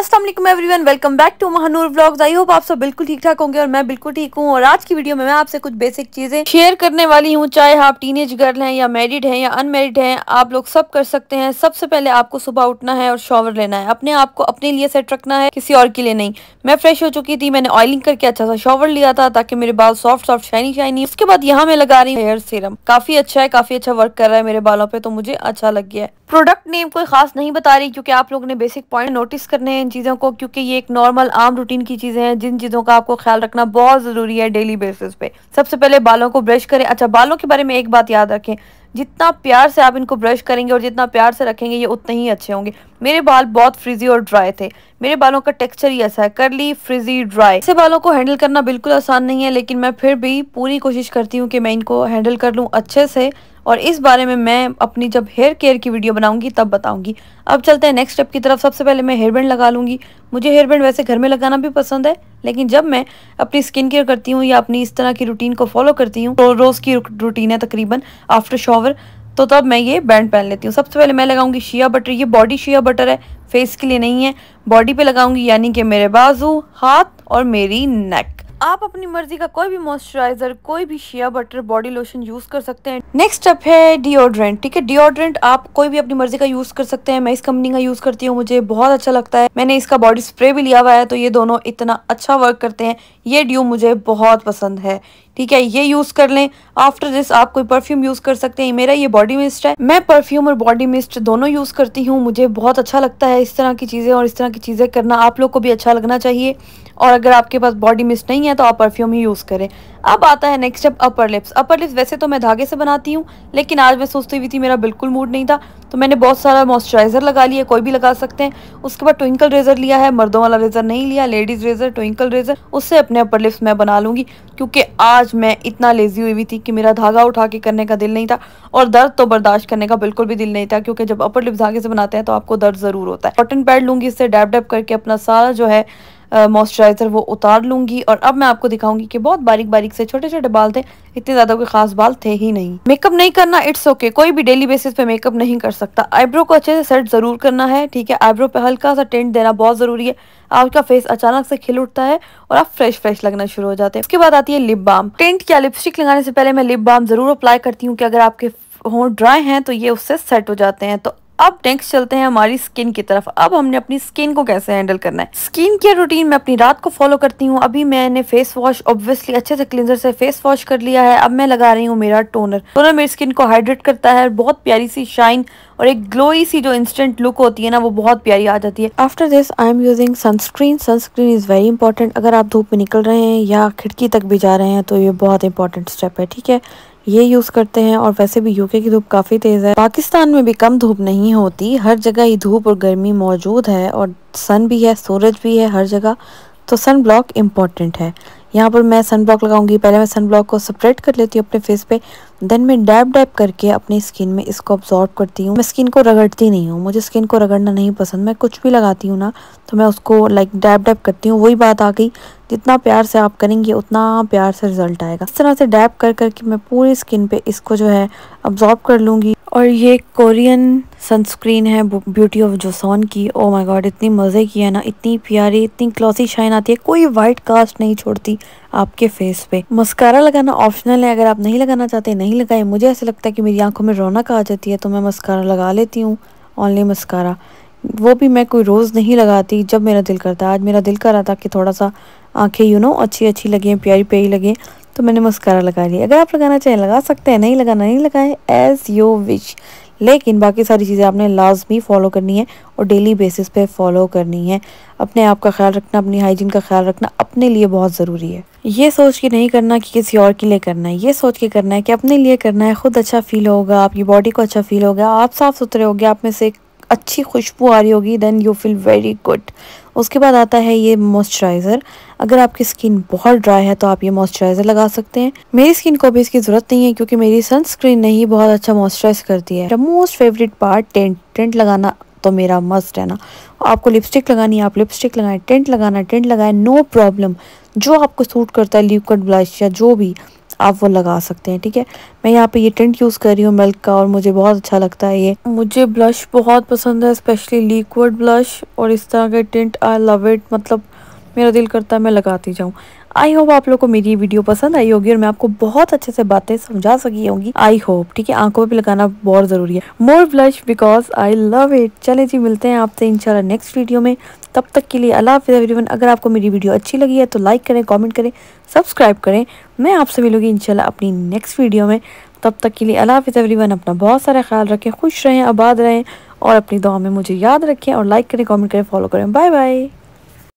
Aslam everyone welcome back to Mahanoor vlogs I hope आप सब बिल्कुल ठीक ठाक होंगे और मैं बिल्कुल ठीक हूँ। और आज की वीडियो में मैं आपसे कुछ बेसिक चीज़ें शेयर करने वाली हूँ। चाहे आप टीनेज गर्ल हैं या मैरिड हैं या अनमेरिड हैं, आप लोग सब कर सकते हैं। सबसे पहले आपको सुबह उठना है और शॉवर लेना है। अपने आप को अपने लिए सेट रखना है, किसी और के लिए नहीं। मैं फ्रेश हो चुकी थी, मैंने ऑयलिंग करके अच्छा सा शॉवर लिया था ताकि मेरे बाल सॉफ्ट सॉफ्ट शाइनी शाइनी उसके बाद यहाँ मैं लगा रही हूँ हेयर सीरम काफ़ी अच्छा है, काफ़ी अच्छा वर्क कर रहा है मेरे बालों पे तो मुझे अच्छा लग गया है। प्रोडक्ट नेम कोई खास नहीं बता रही, क्योंकि आप लोगों ने बेसिक पॉइंट नोटिस करने हैं। चीज़ों को, क्योंकि ये एक नॉर्मल आम रूटीन की चीज़ें हैं, जिन चीज़ों का आपको ख्याल रखना बहुत ज़रूरी है डेली बेसिस पे। सबसे पहले बालों को ब्रश करें। अच्छा बालों के बारे में एक बात याद रखें। जितना प्यार से आप इनको ब्रश करेंगे और जितना प्यार से रखेंगे, ये उतने ही अच्छे होंगे। मेरे बाल बहुत फ्रिजी और ड्राई थे। मेरे बालों का टेक्सचर ही ऐसा है करली फ्रिजी ड्राई ऐसे बालों को हैंडल करना बिल्कुल आसान नहीं है, लेकिन मैं फिर भी पूरी कोशिश करती हूँ कि मैं इनको हैंडल कर लूँ अच्छे से। और इस बारे में मैं अपनी जब हेयर केयर की वीडियो बनाऊँगी, तब बताऊँगी। अब चलते हैं नेक्स्ट स्टेप की तरफ़। सबसे पहले मैं हेयर बैंड लगा लूँगी। मुझे हेयर बैंड वैसे घर में लगाना भी पसंद है, लेकिन जब मैं अपनी स्किन केयर करती हूँ या अपनी इस तरह की रूटीन को फॉलो करती हूँ तो रोज़ की रूटीन है तकरीबन आफ्टर शॉवर तो तब मैं ये बैंड पहन लेती हूँ। सबसे पहले मैं लगाऊँगी शिया बटर ये बॉडी शिया बटर है फेस के लिए नहीं है। बॉडी पे लगाऊँगी, यानी कि मेरे बाजू, हाथ और मेरी नेक आप अपनी मर्ज़ी का कोई भी मॉइस्चराइजर कोई भी shea butter body lotion use कर सकते हैं। नेक्स्ट स्टेप है डिओड्रेंट ठीक है? डिओड्रेंट आप कोई भी अपनी मर्ज़ी का यूज़ कर सकते हैं। मैं इस कंपनी का यूज़ करती हूँ, मुझे बहुत अच्छा लगता है। मैंने इसका बॉडी स्प्रे भी लिया हुआ है तो ये दोनों इतना अच्छा वर्क करते हैं। ये ड्यू मुझे बहुत पसंद है। ठीक है, ये यूज़ कर लें। आफ्टर दिस आप कोई परफ्यूम यूज़ कर सकते हैं। मेरा ये बॉडी मिस्ट है। मैं परफ्यूम और बॉडी मिस्ट दोनों यूज़ करती हूँ। मुझे बहुत अच्छा लगता है इस तरह की चीज़ें और इस तरह की चीज़ें करना। आप लोग को भी अच्छा लगना चाहिए। और अगर आपके पास बॉडी मिस्ट नहीं है तो आप परफ्यूम ही यूज़ करें। अब आता है next step upper lips upper lips वैसे तो मैं धागे से बनाती हूँ, लेकिन आज मैं सोचती हुई थी मेरा बिल्कुल मूड नहीं था। तो मैंने बहुत सारा मॉइस्चराइज़र लगा लिया, कोई भी लगा सकते हैं। उसके बाद ट्विंकल रेज़र लिया है, मर्दों वाला रेज़र नहीं लिया लेडीज़ रेज़र ट्विंकल रेज़र उससे अपने अपर लिप्स मैं बना लूँगी, क्योंकि आज मैं इतना लेजी हुई हुई थी कि मेरा धागा उठा के करने का दिल नहीं था और दर्द तो बर्दाश्त करने का बिल्कुल भी दिल नहीं था, क्योंकि जब अपर लिप्स धागे से बनाते हैं तो आपको दर्द ज़रूर होता है। कॉटन पैड लूँगी इससे डैप डैप करके अपना सारा जो है मॉइस्चराइज़र वो उतार लूँगी और अब मैं आपको दिखाऊँगी कि बहुत बारीक बारीक से छोटे छोटे बाल थे, इतने ज़्यादा कोई खास बाल थे ही नहीं। मेकअप नहीं करना इट्स ओके okay. कोई भी डेली बेसिस पे मेकअप नहीं कर सकता। आईब्रो को अच्छे से सेट ज़रूर करना है, ठीक है? आईब्रो पे हल्का सा टेंट देना बहुत ज़रूरी है। आपका फेस अचानक से खिल उठता है और आप फ्रेश फ्रेश लगना शुरू हो जाते हैं। उसके बाद आती है लिप बाम टेंट या लिपस्टिक लगाने से पहले मैं लिप बाम ज़रूर अप्लाई करती हूँ कि अगर आपके हों ड्राई हैं तो ये उससे सेट हो जाते हैं। तो अब नेक्स्ट चलते हैं हमारी स्किन की तरफ़। अब हमने अपनी स्किन को कैसे हैंडल करना है? स्किन केयर रूटीन में अपनी रात को फॉलो करती हूँ। अभी मैंने फेस वॉश ऑब्वियसली अच्छे से क्लिनजर से फेस वॉश कर लिया है। अब मैं लगा रही हूँ मेरा टोनर टोनर मेरी स्किन को हाइड्रेट करता है। बहुत प्यारी सी शाइन और एक ग्लोई सी जो इंस्टेंट लुक होती है ना, वो बहुत प्यारी आ जाती है। After this I am using sunscreen sunscreen is very important अगर आप धूप में निकल रहे हैं या खिड़की तक भी जा रहे हैं तो ये बहुत इंपॉर्टेंट स्टेप है, ठीक है? ये यूज़ करते हैं और वैसे भी यूके की धूप काफ़ी तेज़ है। पाकिस्तान में भी कम धूप नहीं होती। हर जगह ही धूप और गर्मी मौजूद है और सन भी है, सूरज भी है हर जगह। तो सन ब्लॉक इंपॉर्टेंट है। यहाँ पर मैं सन ब्लॉक लगाऊँगी। पहले मैं सन ब्लॉक को स्प्रेड कर लेती हूँ अपने फेस पे देन मैं डैब डैप करके अपनी स्किन में इसको ऑब्जॉर्व करती हूँ। मैं स्किन को रगड़ती नहीं हूँ, मुझे स्किन को रगड़ना नहीं पसंद। मैं कुछ भी लगाती हूँ ना तो मैं उसको लाइक डैब डैप करती हूँ। वही बात आ गई, जितना प्यार से आप करेंगे, उतना प्यार से रिज़ल्ट आएगा। इस तरह से डैप कर करके मैं पूरी स्किन पे इसको जो है अब्जॉर्ब कर लूँगी। और ये कोरियन सनस्क्रीन है ब्यूटी ऑफ़ जोसॉन की। ओ माय गॉड इतनी मज़े की है ना, इतनी प्यारी, इतनी क्लॉसी शाइन आती है। कोई वाइट कास्ट नहीं छोड़ती आपके फेस पे। मस्कारा लगाना ऑप्शनल है, अगर आप नहीं लगाना चाहते, नहीं लगाए। मुझे ऐसा लगता है कि मेरी आँखों में रौनक आ जाती है तो मैं मस्कारा लगा लेती हूँ ऑनली मस्कारा वो भी मैं कोई रोज़ नहीं लगाती, जब मेरा दिल करता है। आज मेरा दिल कर रहा था कि थोड़ा सा आँखें यू नो अच्छी अच्छी लगें प्यारी प्यारी लगे। तो मैंने मस्कारा लगा लिया अगर आप लगाना चाहें, लगा सकते हैं। नहीं लगाना, नहीं लगाएँ। एज यो विश लेकिन बाकी सारी चीज़ें आपने लाजमी फॉलो करनी है और डेली बेसिस पे फॉलो करनी है। अपने आप का ख्याल रखना, अपनी हाइजीन का ख्याल रखना अपने लिए बहुत ज़रूरी है। ये सोच के नहीं करना कि किसी और के लिए करना है। ये सोच के करना है कि अपने लिए करना है। खुद अच्छा फील होगा, आपकी बॉडी को अच्छा फील होगा, आप साफ़ सुथरे होगे, आप में से अच्छी खुशबू आ रही होगी then you feel very good उसके बाद आता है ये मॉइस्चराइज़र अगर आपकी स्किन बहुत ड्राई है तो आप ये मॉइस्चराइज़र लगा सकते हैं. मेरी स्किन को अभी इसकी ज़रूरत नहीं है, क्योंकि मेरी सनस्क्रीन ने ही बहुत अच्छा मॉइस्चराइज करती है. Most favourite part tint tint लगाना तो मेरा मस्ट है ना. आपको लिपस्टिक लगानी है, आप लिपस्टिक लगाएँ टेंट लगाना टेंट लगाएँ नो प्रॉब्लम जो आपको सूट करता है लिक्विड ब्लश या जो भी आप वो लगा सकते हैं, ठीक है? मैं यहाँ पे ये टेंट यूज़ कर रही हूँ मिल्क का और मुझे बहुत अच्छा लगता है ये। मुझे ब्लश बहुत पसंद है स्पेशली लिक्विड ब्लश और इस तरह के टेंट आई लव इट मतलब मेरा दिल करता है मैं लगाती जाऊँ। आई होप आप लोग को मेरी वीडियो पसंद आई होगी और मैं आपको बहुत अच्छे से बातें समझा सकी होंगी। आई होप ठीक है? आँखों पे लगाना बहुत ज़रूरी है। More blush because I love it चले जी, मिलते हैं आपसे इंशाल्लाह नेक्स्ट वीडियो में। तब तक के लिए अल्लाह हाफिज़ एवरीवन अगर आपको मेरी वीडियो अच्छी लगी है तो लाइक करें कमेंट करें सब्सक्राइब करें। मैं आपसे मिलूँगी इंशाल्लाह अपनी नेक्स्ट वीडियो में। तब तक के लिए अल्लाह हाफिज़ एवरीवन अपना बहुत सारा ख्याल रखें, खुश रहें, आबाद रहें और अपनी दुआ में मुझे याद रखें और लाइक करें कमेंट करें फॉलो करें। Bye bye